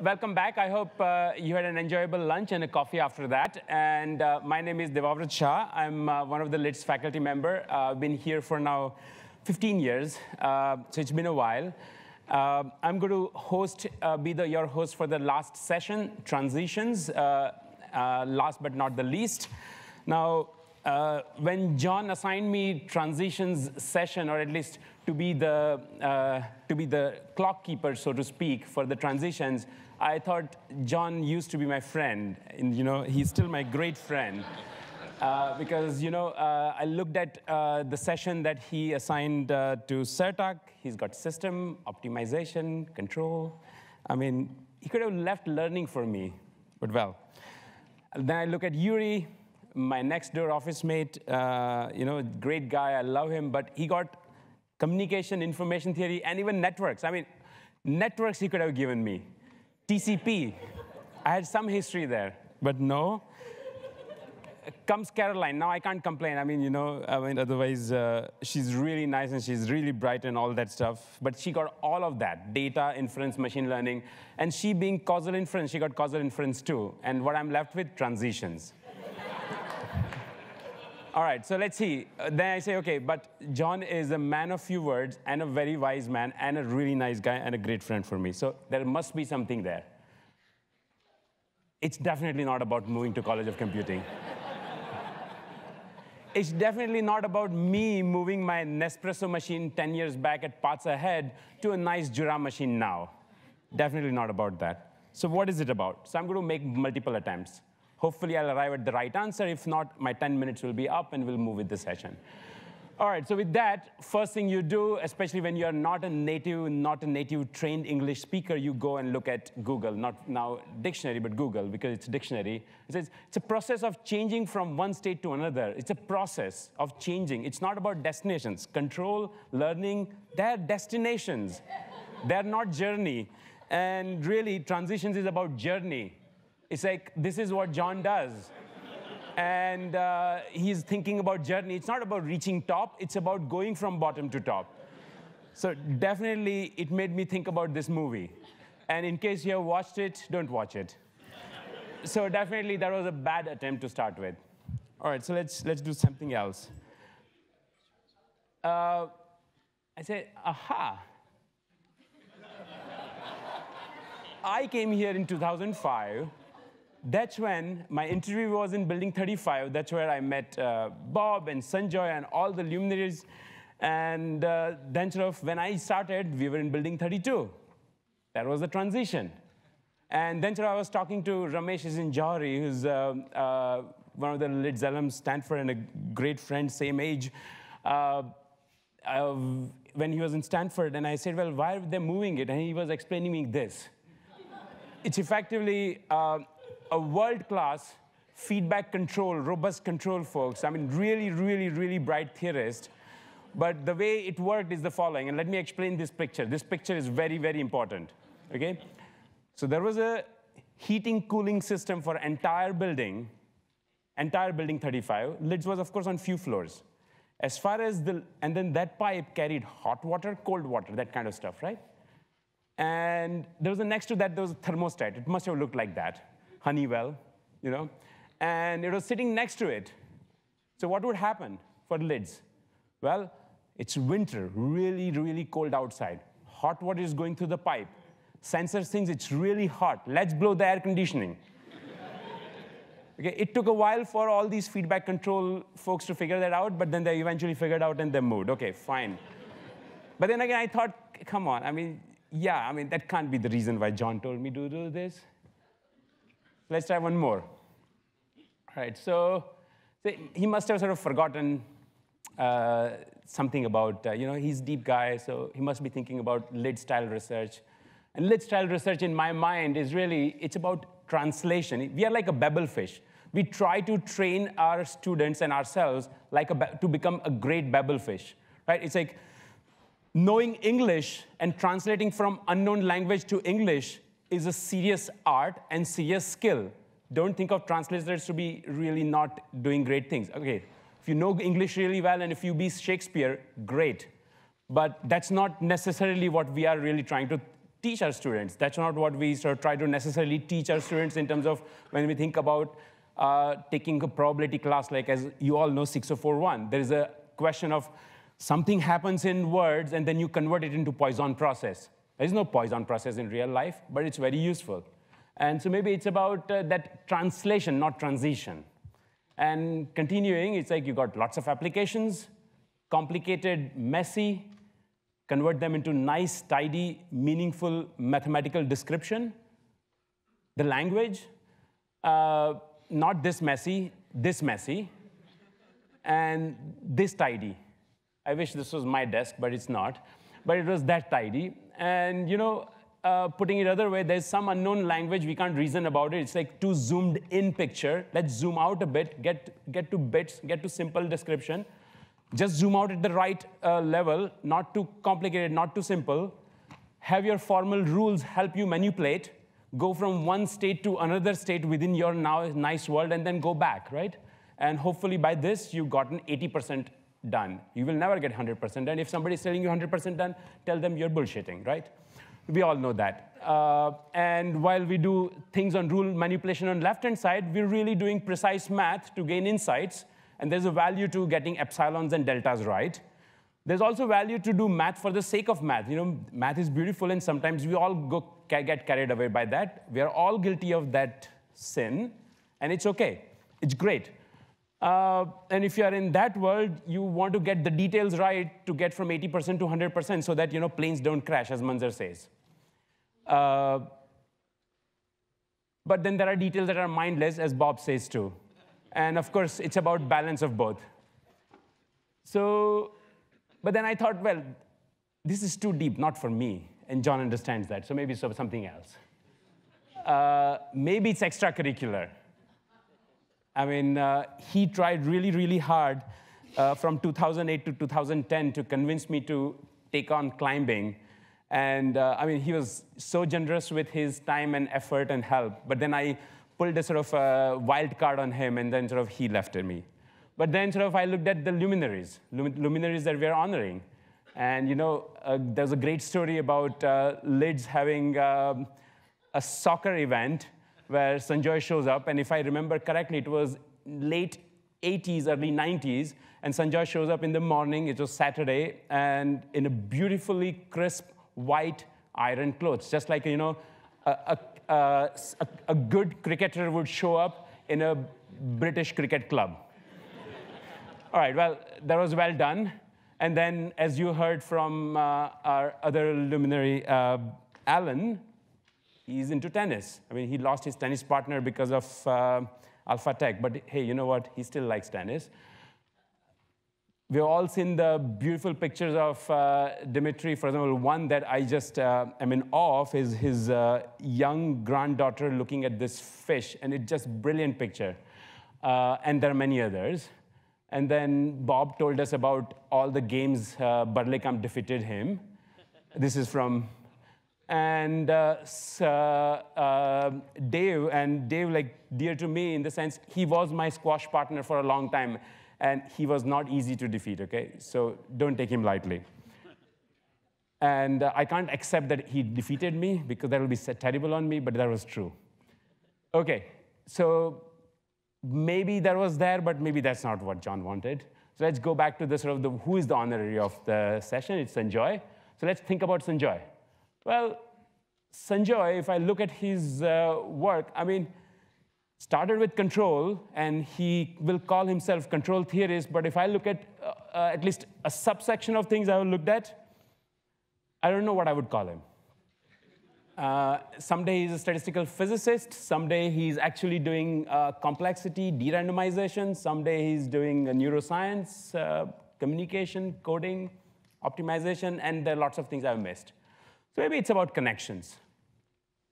welcome back. I hope uh, you had an enjoyable lunch and a coffee after that. And uh, my name is Devavrat Shah. I'm uh, one of the LIDS faculty member. Uh, I've been here for now 15 years, uh, so it's been a while. Uh, I'm going to host, be the, your host for the last session, transitions, last but not the least. Now, uh, when John assigned me transitions session, or at least to be the uh, to be the clock keeper, so to speak, for the transitions, I thought John used to be my friend, and you know he's still my great friend. Uh, because you know, uh, I looked at uh, the session that he assigned uh, to Sertac. He's got system optimization, control. I mean, he could have left learning for me, but well. Then I look at Yury my next door office mate, uh, you know, great guy, I love him, but he got communication, information theory, and even networks. I mean, networks he could have given me. TCP, I had some history there, but no. Comes Caroline. Now I can't complain. I mean, you know, I mean, otherwise uh, she's really nice and she's really bright and all that stuff. But she got all of that: data, inference, machine learning, and she being causal inference, she got causal inference too. And what I'm left with, transitions. All right, so let's see. Uh, then I say, okay, but John is a man of few words and a very wise man and a really nice guy and a great friend for me. So there must be something there. It's definitely not about moving to College of Computing. it's definitely not about me moving my Nespresso machine 10 years back at Paths Ahead to a nice Jura machine now. Definitely not about that. So what is it about? So I'm going to make multiple attempts. Hopefully, I'll arrive at the right answer. If not, my 10 minutes will be up and we'll move with the session. All right, so with that, first thing you do, especially when you're not a native, not a native trained English speaker, you go and look at Google, not now dictionary, but Google, because it's a dictionary. It says it's a process of changing from one state to another. It's a process of changing. It's not about destinations. Control, learning, they're destinations. they're not journey. And really, transitions is about journey. It's like, this is what John does. and uh, he's thinking about journey. It's not about reaching top, it's about going from bottom to top. So definitely, it made me think about this movie. And in case you have watched it, don't watch it. so definitely, that was a bad attempt to start with. All right, so let's, let's do something else. Uh, I said, aha. I came here in 2005 that's when my interview was in Building 35. That's where I met uh, Bob and Sanjoy and all the luminaries. And uh, then sort of when I started, we were in Building 32. That was the transition. And then sort of I was talking to Ramesh Johari, who's uh, uh, one of the LIDS alums, Stanford, and a great friend, same age. Uh, when he was in Stanford, and I said, well, why are they moving it? And he was explaining me this. it's effectively uh, a world-class feedback control, robust control folks. I mean, really, really, really bright theorist. But the way it worked is the following, and let me explain this picture. This picture is very, very important, okay? So there was a heating cooling system for entire building, entire building 35. LIDS was, of course, on few floors. As far as the, and then that pipe carried hot water, cold water, that kind of stuff, right? And there was a, next to that, there was a thermostat. It must have looked like that. Honeywell, you know, and it was sitting next to it. So what would happen for lids? Well, it's winter, really, really cold outside. Hot water is going through the pipe. Sensor thinks it's really hot. Let's blow the air conditioning. okay, it took a while for all these feedback control folks to figure that out, but then they eventually figured out and they moved. Okay, fine. but then again, I thought, come on, I mean, yeah, I mean, that can't be the reason why John told me to do this. Let's try one more. All right, so, so he must have sort of forgotten uh, something about, uh, you know, he's deep guy, so he must be thinking about LIDS style research. And LIDS style research in my mind is really, it's about translation. We are like a Babel fish. We try to train our students and ourselves like a, to become a great Babel fish, right? It's like knowing English and translating from unknown language to English is a serious art and serious skill. Don't think of translators to be really not doing great things. Okay, if you know English really well and if you be Shakespeare, great. But that's not necessarily what we are really trying to teach our students. That's not what we sort of try to necessarily teach our students in terms of when we think about uh, taking a probability class, like as you all know 6041. There is a question of something happens in words and then you convert it into Poisson process. There is no Poisson process in real life, but it's very useful. And so maybe it's about uh, that translation, not transition. And continuing, it's like you got lots of applications, complicated, messy, convert them into nice, tidy, meaningful mathematical description. The language, uh, not this messy, this messy, and this tidy. I wish this was my desk, but it's not. But it was that tidy. And you know, uh, putting it other way, there's some unknown language, we can't reason about it. It's like too zoomed in picture. Let's zoom out a bit, get, get to bits, get to simple description. Just zoom out at the right uh, level, not too complicated, not too simple. Have your formal rules help you manipulate, go from one state to another state within your now nice world, and then go back, right? And hopefully by this, you've gotten 80% done. You will never get 100% done. If somebody's telling you 100% done, tell them you're bullshitting, right? We all know that. Uh, and while we do things on rule manipulation on left-hand side, we're really doing precise math to gain insights. And there's a value to getting epsilons and deltas right. There's also value to do math for the sake of math. You know, math is beautiful, and sometimes we all go, get carried away by that. We are all guilty of that sin, and it's okay. It's great. Uh, and if you are in that world, you want to get the details right to get from 80% to 100% so that you know, planes don't crash, as Munther says. Uh, but then there are details that are mindless, as Bob says too. And of course, it's about balance of both. So, but then I thought, well, this is too deep, not for me. And John understands that, so maybe it's something else. Uh, maybe it's extracurricular. I mean, uh, he tried really, really hard uh, from 2008 to 2010 to convince me to take on climbing. And uh, I mean, he was so generous with his time and effort and help. But then I pulled a sort of a wild card on him, and then sort of he left me. But then sort of I looked at the luminaries, luminaries that we're honoring. And you know, uh, there's a great story about uh, Lids having um, a soccer event where Sanjoy shows up. And if I remember correctly, it was late 80s, early 90s. And Sanjoy shows up in the morning. It was Saturday. And in a beautifully crisp white iron clothes, just like, you know, a, a, a, a good cricketer would show up in a British cricket club. All right, well, that was well done. And then, as you heard from uh, our other luminary, uh, Alan, he's into tennis. I mean, he lost his tennis partner because of uh, Alpha Tech, but hey, you know what? He still likes tennis. We've all seen the beautiful pictures of uh, Dimitri. For example, one that I just uh, am in awe of is his uh, young granddaughter looking at this fish, and it's just brilliant picture. Uh, and there are many others. And then Bob told us about all the games uh, Burley defeated him. This is from and uh, uh, Dave, and Dave, like dear to me in the sense he was my squash partner for a long time, and he was not easy to defeat. Okay, so don't take him lightly. And uh, I can't accept that he defeated me because that will be terrible on me, but that was true. Okay, so maybe that was there, but maybe that's not what John wanted. So let's go back to the sort of the who is the honorary of the session. It's Sanjoy. So let's think about Sanjoy. Well, Sanjoy, if I look at his uh, work, I mean, started with control, and he will call himself control theorist, but if I look at uh, uh, at least a subsection of things I have looked at, I don't know what I would call him. Uh, someday he's a statistical physicist, someday he's actually doing uh, complexity, de-randomization, someday he's doing neuroscience, uh, communication, coding, optimization, and there are lots of things I've missed. So maybe it's about connections.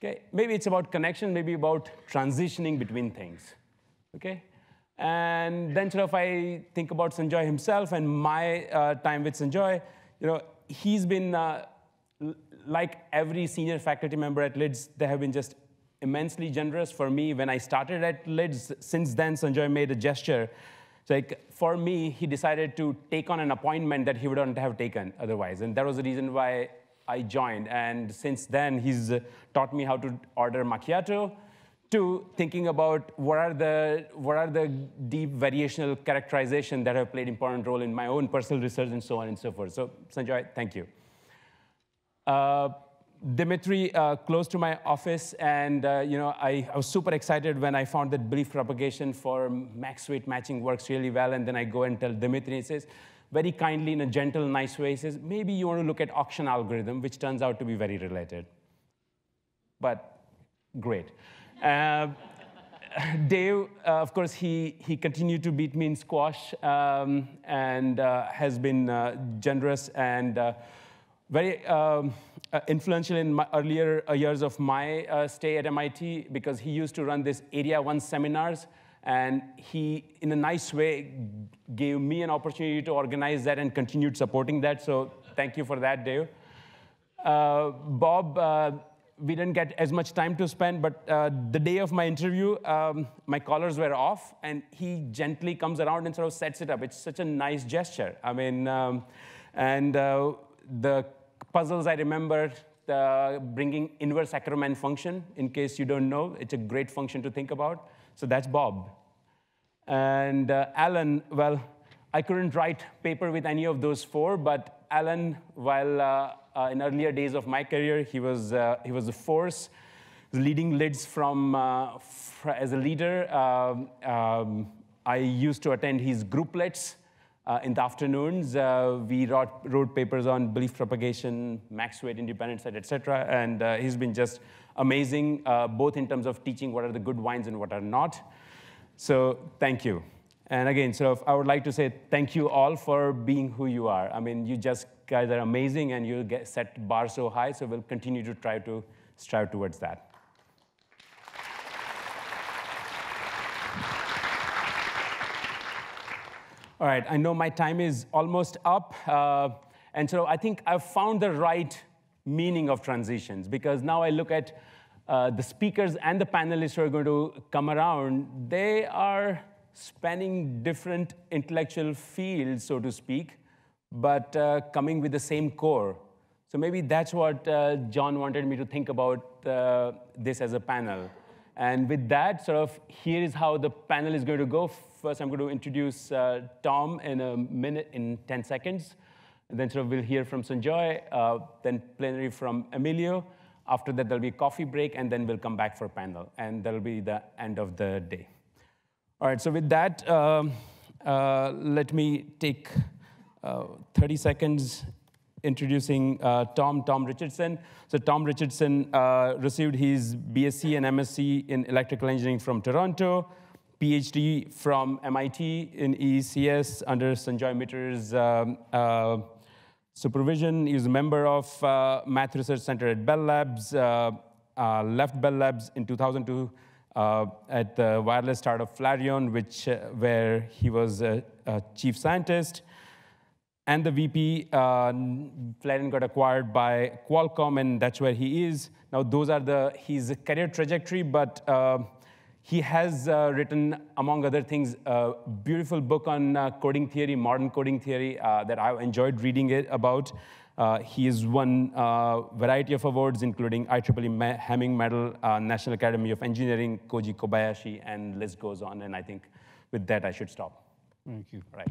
Okay? Maybe it's about connection, maybe about transitioning between things. Okay? And then sort of I think about Sanjoy himself and my uh, time with Sanjoy, you know, he's been, uh, like every senior faculty member at LIDS, they have been just immensely generous for me. When I started at LIDS, since then, Sanjoy made a gesture. It's like, for me, he decided to take on an appointment that he wouldn't have taken otherwise. And that was the reason why I joined. And since then, he's taught me how to order macchiato, to thinking about what are the, what are the deep variational characterization that have played important role in my own personal research and so on and so forth. So Sanjoy, thank you. Uh, Dimitri, uh, close to my office, and uh, you know, I, I, was super excited when I found that belief propagation for max weight matching works really well, and then I go and tell Dimitri, and he says, very kindly, in a gentle, nice way, says, maybe you want to look at auction algorithm, which turns out to be very related. But great. Uh, Dave, uh, of course, he, he continued to beat me in squash um, and uh, has been uh, generous and uh, very um, uh, influential in my earlier years of my stay at MIT because he used to run this Area 1 seminars and he, in a nice way, gave me an opportunity to organize that and continued supporting that. So thank you for that, Dave. Bob, we didn't get as much time to spend, but uh, the day of my interview, um, my collars were off, and he gently comes around and sort of sets it up. It's such a nice gesture. I mean, um, and uh, the puzzles I remember, the bringing inverse Ackermann function, in case you don't know, it's a great function to think about. So that's Bob. And uh, Alan, well, I couldn't write paper with any of those four, but Alan, while uh, uh, in earlier days of my career, he was, uh, he was a force, leading lids from, uh, as a leader. Um, um, I used to attend his grouplets uh, in the afternoons. Uh, we wrote, wrote, papers on belief propagation, max weight independent set, et cetera. And uh, he's been just amazing, both in terms of teaching what are the good wines and what are not. So thank you. And again, sort of, I would like to say thank you all for being who you are. I mean, you just guys are amazing, and you get set bar so high. So we'll continue to try to strive towards that. All right, I know my time is almost up. Uh, and so I think I've found the right meaning of transitions because now I look at uh, the speakers and the panelists who are going to come around. They are spanning different intellectual fields, so to speak, but uh, coming with the same core. So maybe that's what uh, John wanted me to think about uh, this as a panel. And with that, sort of, here is how the panel is going to go. First, I'm going to introduce uh, Tom in a minute, in 10 seconds. And then sort of we'll hear from Sanjoy, uh, then plenary from Emilio. After that, there'll be a coffee break, and then we'll come back for a panel. And that'll be the end of the day. All right, so with that, um, uh, let me take uh, 30 seconds introducing uh, Tom, Tom Richardson. So Tom Richardson uh, received his BSc and MSc in electrical engineering from Toronto, PhD from MIT in EECS under Sanjoy Mitter's um, uh, supervision. He's a member of uh, Math Research Center at Bell Labs, uh, left Bell Labs in 2002 uh, at the wireless startup Flarion, which, uh, where he was a, a, chief scientist. And the VP, uh, Flarion got acquired by Qualcomm, and that's where he is. Now, those are the, his career trajectory, but uh, he has uh, written, among other things, a beautiful book on uh, coding theory, modern coding theory, uh, that I enjoyed reading it about. Uh, he has won a uh, variety of awards, including IEEE Hamming Medal, uh, National Academy of Engineering, Koji Kobayashi, and list goes on. And I think with that, I should stop. Thank you. Right.